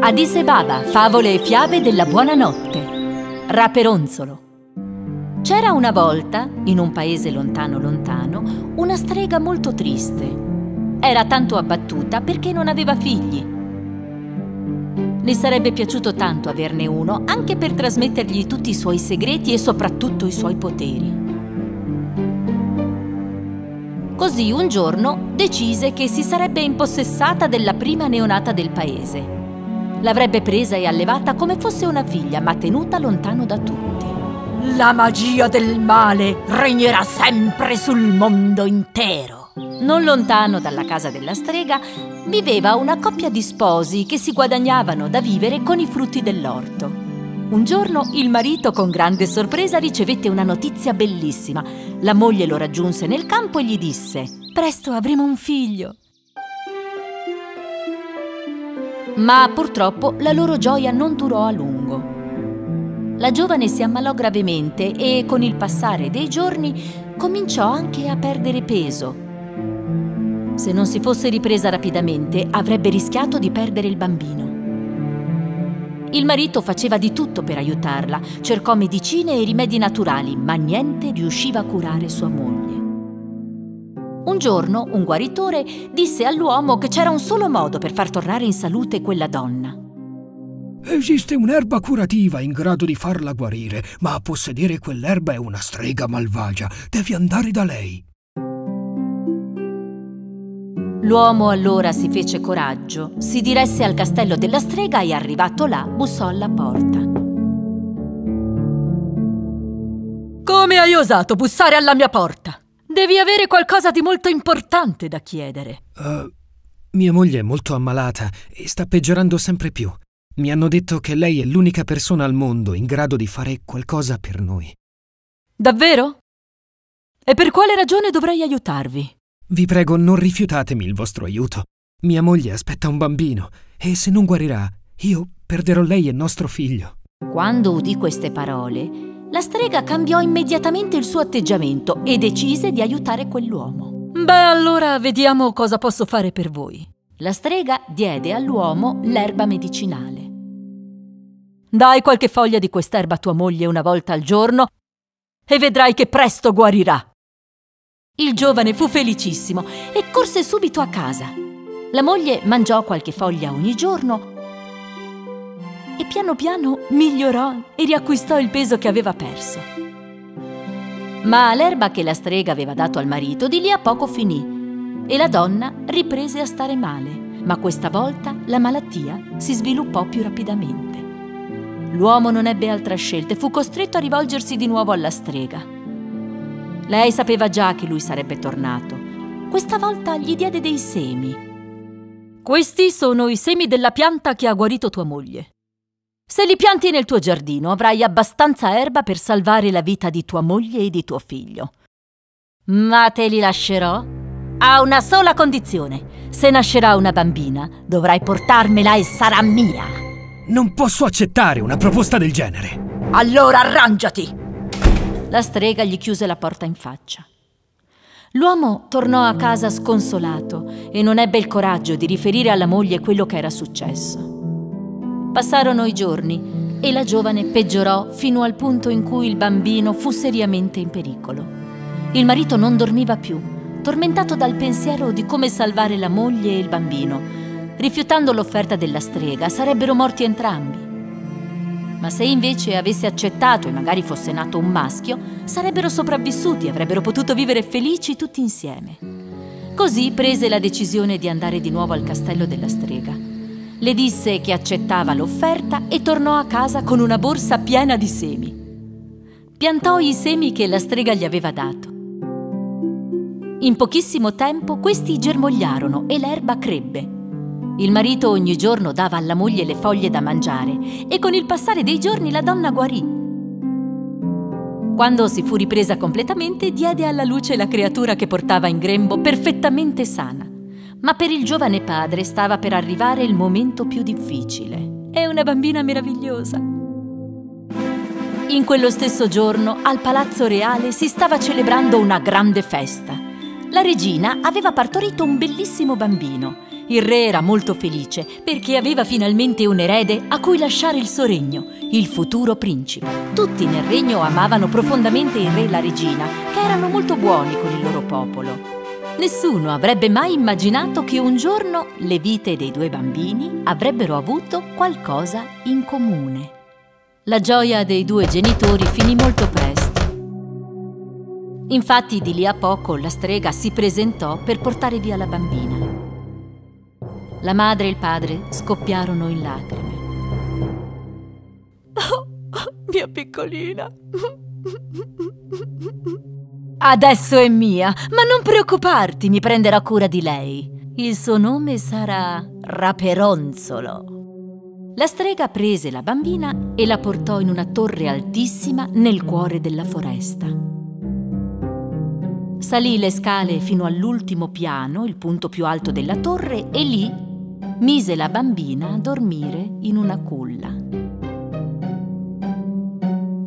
Adise Baba, favole e fiabe della buonanotte. Raperonzolo. C'era una volta, in un paese lontano lontano, una strega molto triste. Era tanto abbattuta perché non aveva figli. Le sarebbe piaciuto tanto averne uno, anche per trasmettergli tutti i suoi segreti e soprattutto i suoi poteri. Così un giorno decise che si sarebbe impossessata della prima neonata del paese L'avrebbe presa e allevata come fosse una figlia, ma tenuta lontano da tutti. La magia del male regnerà sempre sul mondo intero. Non lontano dalla casa della strega viveva una coppia di sposi che si guadagnavano da vivere con i frutti dell'orto. Un giorno il marito con grande sorpresa ricevette una notizia bellissima. La moglie lo raggiunse nel campo e gli disse Presto avremo un figlio. Ma purtroppo la loro gioia non durò a lungo. La giovane si ammalò gravemente e con il passare dei giorni cominciò anche a perdere peso. Se non si fosse ripresa rapidamente avrebbe rischiato di perdere il bambino. Il marito faceva di tutto per aiutarla, cercò medicine e rimedi naturali, ma niente riusciva a curare sua moglie. Un giorno un guaritore disse all'uomo che c'era un solo modo per far tornare in salute quella donna. Esiste un'erba curativa in grado di farla guarire, ma a possedere quell'erba è una strega malvagia. Devi andare da lei. L'uomo allora si fece coraggio, si diresse al castello della strega e arrivato là bussò alla porta. Come hai osato bussare alla mia porta? Devi avere qualcosa di molto importante da chiedere. Uh, mia moglie è molto ammalata e sta peggiorando sempre più. Mi hanno detto che lei è l'unica persona al mondo in grado di fare qualcosa per noi. Davvero? E per quale ragione dovrei aiutarvi? Vi prego, non rifiutatemi il vostro aiuto. Mia moglie aspetta un bambino e se non guarirà, io perderò lei e nostro figlio. Quando udì queste parole, la strega cambiò immediatamente il suo atteggiamento e decise di aiutare quell'uomo. Beh, allora vediamo cosa posso fare per voi. La strega diede all'uomo l'erba medicinale. Dai qualche foglia di quest'erba a tua moglie una volta al giorno e vedrai che presto guarirà. Il giovane fu felicissimo e corse subito a casa. La moglie mangiò qualche foglia ogni giorno e piano piano migliorò e riacquistò il peso che aveva perso. Ma l'erba che la strega aveva dato al marito di lì a poco finì e la donna riprese a stare male, ma questa volta la malattia si sviluppò più rapidamente. L'uomo non ebbe altra scelta e fu costretto a rivolgersi di nuovo alla strega. Lei sapeva già che lui sarebbe tornato. Questa volta gli diede dei semi. Questi sono i semi della pianta che ha guarito tua moglie. Se li pianti nel tuo giardino avrai abbastanza erba per salvare la vita di tua moglie e di tuo figlio. Ma te li lascerò a una sola condizione. Se nascerà una bambina, dovrai portarmela e sarà mia. Non posso accettare una proposta del genere. Allora arrangiati! La strega gli chiuse la porta in faccia. L'uomo tornò a casa sconsolato e non ebbe il coraggio di riferire alla moglie quello che era successo. Passarono i giorni e la giovane peggiorò fino al punto in cui il bambino fu seriamente in pericolo. Il marito non dormiva più, tormentato dal pensiero di come salvare la moglie e il bambino. Rifiutando l'offerta della strega, sarebbero morti entrambi. Ma se invece avesse accettato e magari fosse nato un maschio, sarebbero sopravvissuti e avrebbero potuto vivere felici tutti insieme. Così prese la decisione di andare di nuovo al castello della strega. Le disse che accettava l'offerta e tornò a casa con una borsa piena di semi. Piantò i semi che la strega gli aveva dato. In pochissimo tempo questi germogliarono e l'erba crebbe. Il marito ogni giorno dava alla moglie le foglie da mangiare e con il passare dei giorni la donna guarì. Quando si fu ripresa completamente, diede alla luce la creatura che portava in grembo perfettamente sana. Ma per il giovane padre stava per arrivare il momento più difficile. È una bambina meravigliosa. In quello stesso giorno al Palazzo Reale si stava celebrando una grande festa. La regina aveva partorito un bellissimo bambino Il re era molto felice perché aveva finalmente un erede a cui lasciare il suo regno, il futuro principe. Tutti nel regno amavano profondamente il re e la regina, che erano molto buoni con il loro popolo. Nessuno avrebbe mai immaginato che un giorno le vite dei due bambini avrebbero avuto qualcosa in comune. La gioia dei due genitori finì molto presto. Infatti di lì a poco la strega si presentò per portare via la bambina. La madre e il padre scoppiarono in lacrime. Oh, mia piccolina. Adesso è mia, ma non preoccuparti, mi prenderò cura di lei. Il suo nome sarà Raperonzolo. La strega prese la bambina e la portò in una torre altissima nel cuore della foresta. Salì le scale fino all'ultimo piano, il punto più alto della torre, e lì mise la bambina a dormire in una culla.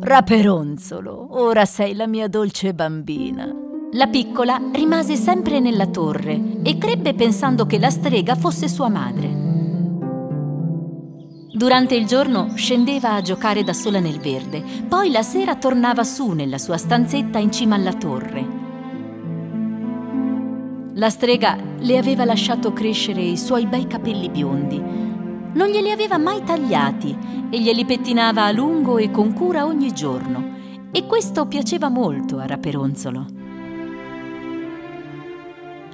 Raperonzolo, ora sei la mia dolce bambina. La piccola rimase sempre nella torre e crebbe pensando che la strega fosse sua madre. Durante il giorno scendeva a giocare da sola nel verde, poi la sera tornava su nella sua stanzetta in cima alla torre. La strega le aveva lasciato crescere i suoi bei capelli biondi. Non glieli aveva mai tagliati e glieli pettinava a lungo e con cura ogni giorno. E questo piaceva molto a Raperonzolo.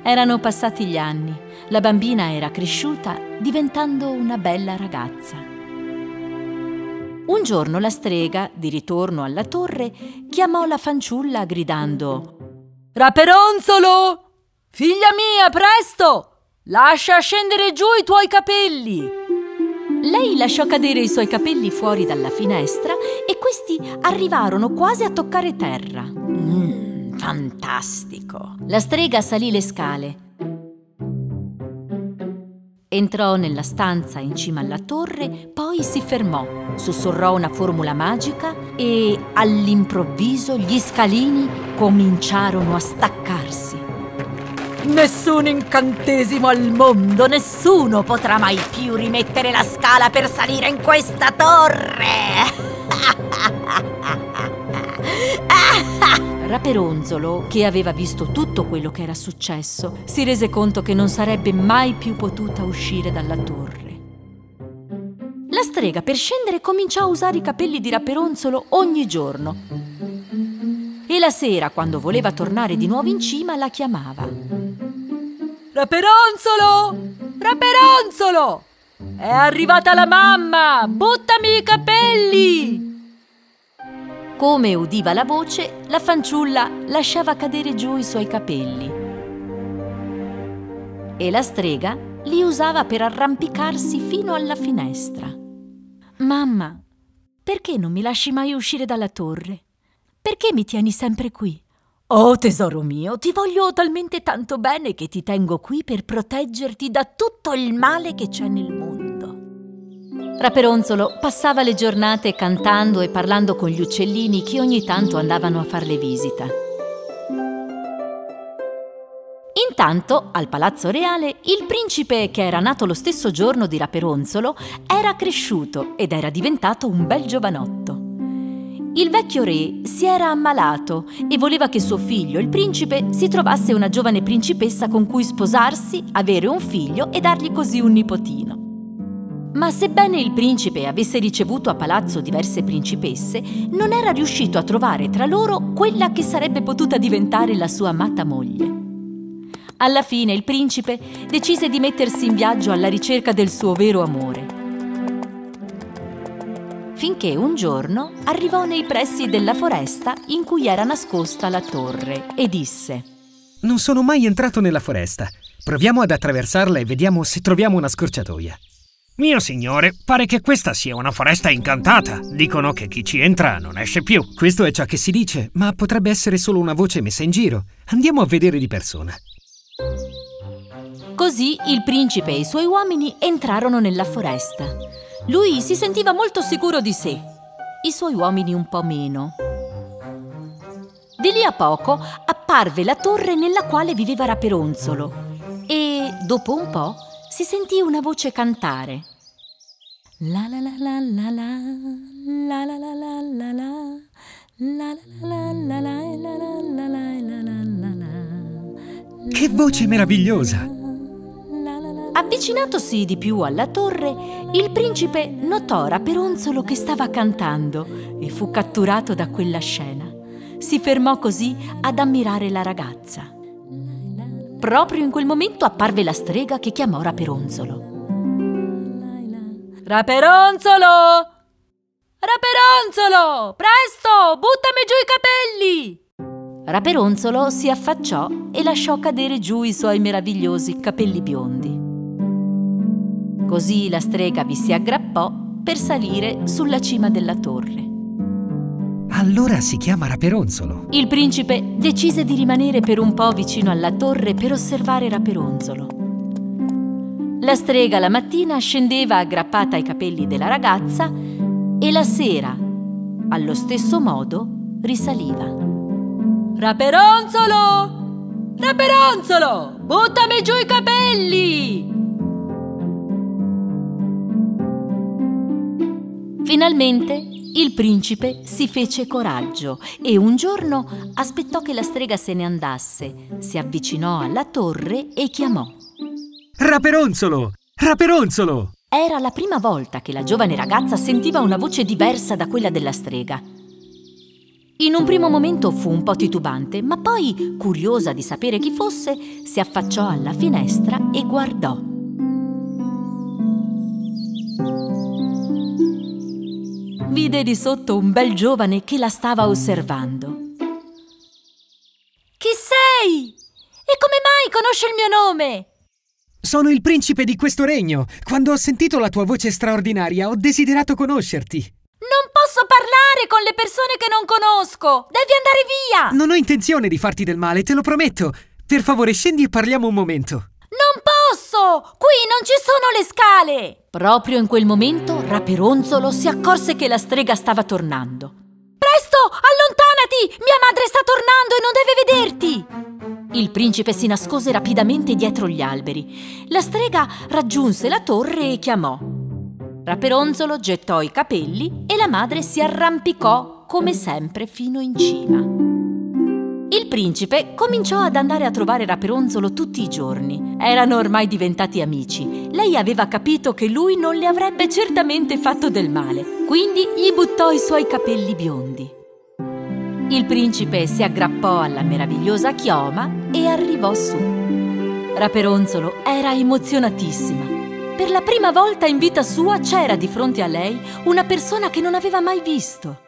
Erano passati gli anni. La bambina era cresciuta, diventando una bella ragazza. Un giorno la strega, di ritorno alla torre, chiamò la fanciulla gridando Raperonzolo! Figlia mia, presto! Lascia scendere giù i tuoi capelli! Lei lasciò cadere i suoi capelli fuori dalla finestra e questi arrivarono quasi a toccare terra. Mmm, fantastico! La strega salì le scale. Entrò nella stanza in cima alla torre, poi si fermò, sussurrò una formula magica e all'improvviso gli scalini cominciarono a staccarsi. Nessun incantesimo al mondo, nessuno potrà mai più rimettere la scala per salire in questa torre! Raperonzolo, che aveva visto tutto quello che era successo, si rese conto che non sarebbe mai più potuta uscire dalla torre. La strega per scendere cominciò a usare i capelli di Raperonzolo ogni giorno. E la sera, quando voleva tornare di nuovo in cima, la chiamava. Raperonzolo! Raperonzolo! È arrivata la mamma! Buttami i capelli! Come udiva la voce, la fanciulla lasciava cadere giù i suoi capelli. E la strega li usava per arrampicarsi fino alla finestra. Mamma, perché non mi lasci mai uscire dalla torre? Perché mi tieni sempre qui? Oh tesoro mio, ti voglio talmente tanto bene che ti tengo qui per proteggerti da tutto il male che c'è nel mondo. Raperonzolo passava le giornate cantando e parlando con gli uccellini che ogni tanto andavano a farle visita. Intanto, al palazzo reale, il principe, che era nato lo stesso giorno di Raperonzolo, era cresciuto ed era diventato un bel giovanotto. Il vecchio re si era ammalato e voleva che suo figlio, il principe, si trovasse una giovane principessa con cui sposarsi, avere un figlio e dargli così un nipotino. Ma sebbene il principe avesse ricevuto a palazzo diverse principesse, non era riuscito a trovare tra loro quella che sarebbe potuta diventare la sua amata moglie. Alla fine il principe decise di mettersi in viaggio alla ricerca del suo vero amore finché un giorno arrivò nei pressi della foresta in cui era nascosta la torre e disse Non sono mai entrato nella foresta. Proviamo ad attraversarla e vediamo se troviamo una scorciatoia. Mio signore, pare che questa sia una foresta incantata. Dicono che chi ci entra non esce più. Questo è ciò che si dice, ma potrebbe essere solo una voce messa in giro. Andiamo a vedere di persona. Così il principe e i suoi uomini entrarono nella foresta. Lui si sentiva molto sicuro di sé, i suoi uomini un po' meno. Di lì a poco apparve la torre nella quale viveva Raperonzolo e, dopo un po', si sentì una voce cantare. La la la la la la la la la la la la la la la la la la la Che voce meravigliosa! Avvicinatosi di più alla torre, il principe notò Raperonzolo che stava cantando e fu catturato da quella scena. Si fermò così ad ammirare la ragazza. Proprio in quel momento apparve la strega che chiamò Raperonzolo. Raperonzolo! Raperonzolo! Presto! Buttami giù i capelli! Raperonzolo si affacciò e lasciò cadere giù i suoi meravigliosi capelli biondi. Così la strega vi si aggrappò per salire sulla cima della torre. Allora si chiama Raperonzolo. Il principe decise di rimanere per un po' vicino alla torre per osservare Raperonzolo. La strega la mattina scendeva aggrappata ai capelli della ragazza e la sera, allo stesso modo, risaliva. Raperonzolo! Raperonzolo! Buttami giù i capelli! Finalmente il principe si fece coraggio e un giorno aspettò che la strega se ne andasse, si avvicinò alla torre e chiamò. Raperonzolo! Raperonzolo! Era la prima volta che la giovane ragazza sentiva una voce diversa da quella della strega. In un primo momento fu un po' titubante, ma poi, curiosa di sapere chi fosse, si affacciò alla finestra e guardò. Vide di sotto un bel giovane che la stava osservando. Chi sei? E come mai conosci il mio nome? Sono il principe di questo regno. Quando ho sentito la tua voce straordinaria, ho desiderato conoscerti. Non posso parlare con le persone che non conosco! Devi andare via! Non ho intenzione di farti del male, te lo prometto. Per favore, scendi e parliamo un momento. Non posso! Qui non ci sono le scale! Proprio in quel momento Raperonzolo si accorse che la strega stava tornando. Presto, allontanati! Mia madre sta tornando e non deve vederti! Il principe si nascose rapidamente dietro gli alberi. La strega raggiunse la torre e chiamò. Raperonzolo gettò i capelli e la madre si arrampicò come sempre fino in cima. Il principe cominciò ad andare a trovare Raperonzolo tutti i giorni. Erano ormai diventati amici. Lei aveva capito che lui non le avrebbe certamente fatto del male, quindi gli buttò i suoi capelli biondi. Il principe si aggrappò alla meravigliosa chioma e arrivò su. Raperonzolo era emozionatissima. Per la prima volta in vita sua c'era di fronte a lei una persona che non aveva mai visto.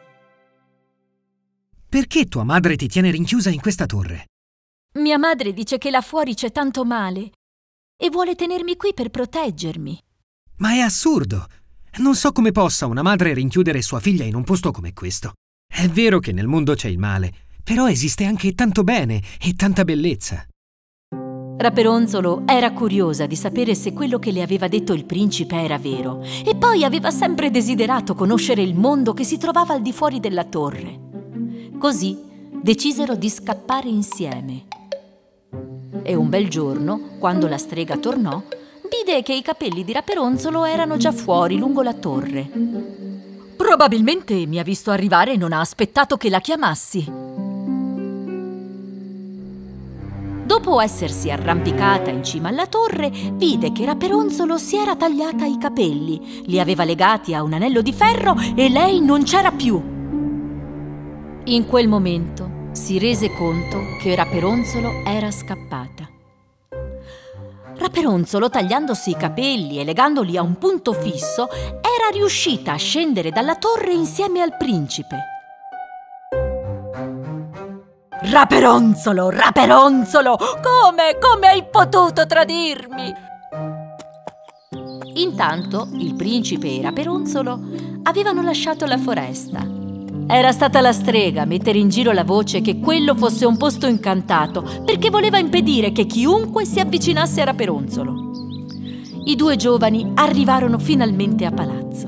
Perché tua madre ti tiene rinchiusa in questa torre? Mia madre dice che là fuori c'è tanto male e vuole tenermi qui per proteggermi. Ma è assurdo! Non so come possa una madre rinchiudere sua figlia in un posto come questo. È vero che nel mondo c'è il male, però esiste anche tanto bene e tanta bellezza. Raperonzolo era curiosa di sapere se quello che le aveva detto il principe era vero e poi aveva sempre desiderato conoscere il mondo che si trovava al di fuori della torre. Così decisero di scappare insieme. E un bel giorno, quando la strega tornò, vide che i capelli di Raperonzolo erano già fuori lungo la torre. Probabilmente mi ha visto arrivare e non ha aspettato che la chiamassi. Dopo essersi arrampicata in cima alla torre, vide che Raperonzolo si era tagliata i capelli, li aveva legati a un anello di ferro e lei non c'era più. In quel momento si rese conto che Raperonzolo era scappata. Raperonzolo, tagliandosi i capelli e legandoli a un punto fisso, era riuscita a scendere dalla torre insieme al principe. Raperonzolo, Raperonzolo, come, come hai potuto tradirmi? Intanto il principe e Raperonzolo avevano lasciato la foresta era stata la strega a mettere in giro la voce che quello fosse un posto incantato perché voleva impedire che chiunque si avvicinasse a Raperonzolo. I due giovani arrivarono finalmente a palazzo.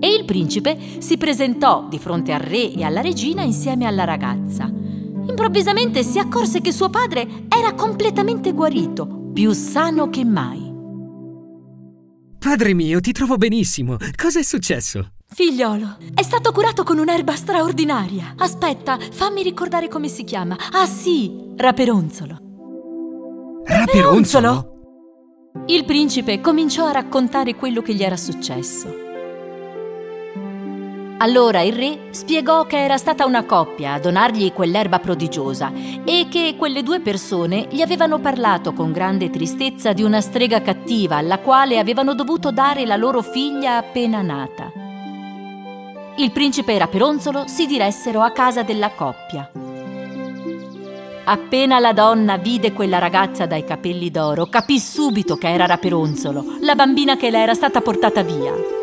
E il principe si presentò di fronte al re e alla regina insieme alla ragazza. Improvvisamente si accorse che suo padre era completamente guarito, più sano che mai. Padre mio, ti trovo benissimo. Cosa è successo? Figliolo, è stato curato con un'erba straordinaria. Aspetta, fammi ricordare come si chiama. Ah sì, raperonzolo. Raperonzolo? Il principe cominciò a raccontare quello che gli era successo. Allora il re spiegò che era stata una coppia a donargli quell'erba prodigiosa e che quelle due persone gli avevano parlato con grande tristezza di una strega cattiva alla quale avevano dovuto dare la loro figlia appena nata. Il principe e Raperonzolo si diressero a casa della coppia. Appena la donna vide quella ragazza dai capelli d'oro, capì subito che era Raperonzolo, la bambina che le era stata portata via.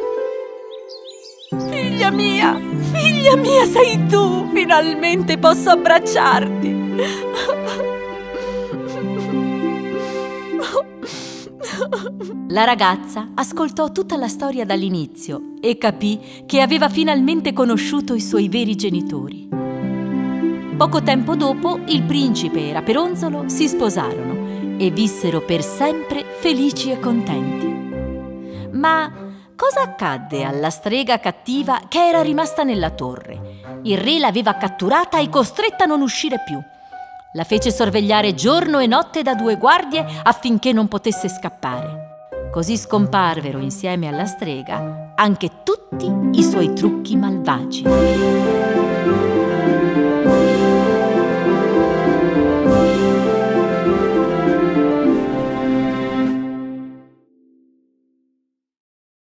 Figlia mia, figlia mia sei tu, finalmente posso abbracciarti. La ragazza ascoltò tutta la storia dall'inizio e capì che aveva finalmente conosciuto i suoi veri genitori. Poco tempo dopo il principe e Raperonzolo si sposarono e vissero per sempre felici e contenti. Ma cosa accadde alla strega cattiva che era rimasta nella torre? Il re l'aveva catturata e costretta a non uscire più. La fece sorvegliare giorno e notte da due guardie affinché non potesse scappare. Così scomparvero insieme alla strega anche tutti i suoi trucchi malvagi.